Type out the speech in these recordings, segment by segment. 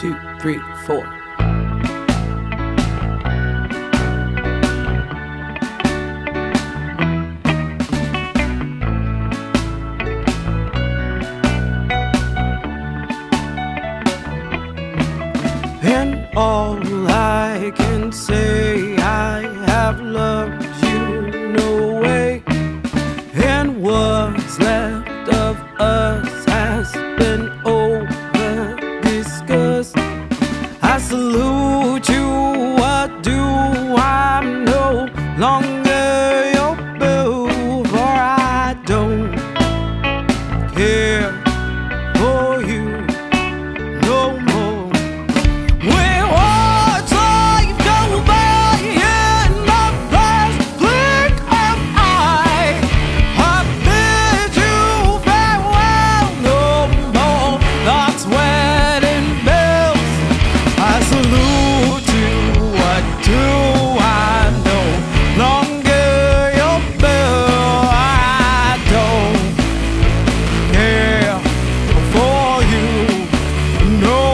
two, three, four. And all I can say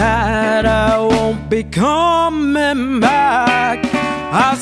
that I won't be coming back. I